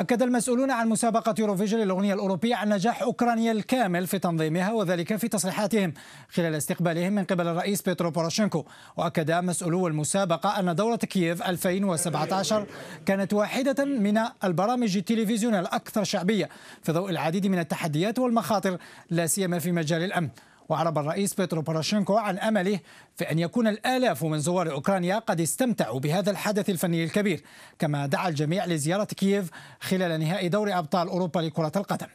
أكد المسؤولون عن مسابقة يوروفيجن للأغنية الأوروبية عن نجاح أوكرانيا الكامل في تنظيمها وذلك في تصريحاتهم خلال استقبالهم من قبل الرئيس بيترو بوروشينكو وأكد مسؤولو المسابقة أن دورة كييف 2017 كانت واحدة من البرامج التلفزيونية الأكثر شعبية في ضوء العديد من التحديات والمخاطر لا سيما في مجال الأمن. وأعرب الرئيس بيترو بوروشينكو عن أمله في أن يكون الآلاف من زوار أوكرانيا قد استمتعوا بهذا الحدث الفني الكبير كما دعا الجميع لزيارة كييف خلال نهائي دوري أبطال أوروبا لكرة القدم.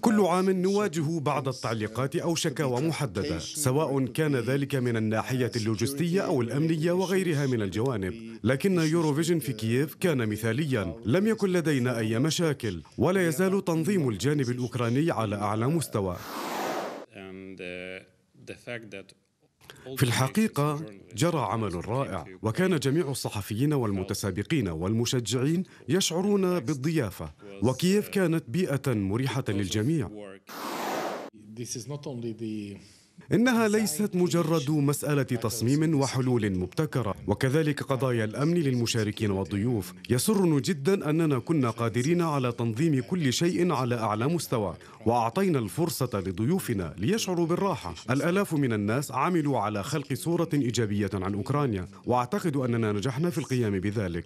كل عام نواجه بعض التعليقات أو شكاوى محددة سواء كان ذلك من الناحية اللوجستية أو الأمنية وغيرها من الجوانب. لكن يوروفيجن في كييف كان مثاليا. لم يكن لدينا أي مشاكل ولا يزال تنظيم الجانب الأوكراني على أعلى مستوى. في الحقيقة جرى عمل رائع وكان جميع الصحفيين والمتسابقين والمشجعين يشعرون بالضيافة وكييف كانت بيئة مريحة للجميع. إنها ليست مجرد مسألة تصميم وحلول مبتكرة وكذلك قضايا الأمن للمشاركين والضيوف. يسرني جدا أننا كنا قادرين على تنظيم كل شيء على أعلى مستوى وأعطينا الفرصة لضيوفنا ليشعروا بالراحة. الآلاف من الناس عملوا على خلق صورة إيجابية عن أوكرانيا وأعتقد أننا نجحنا في القيام بذلك.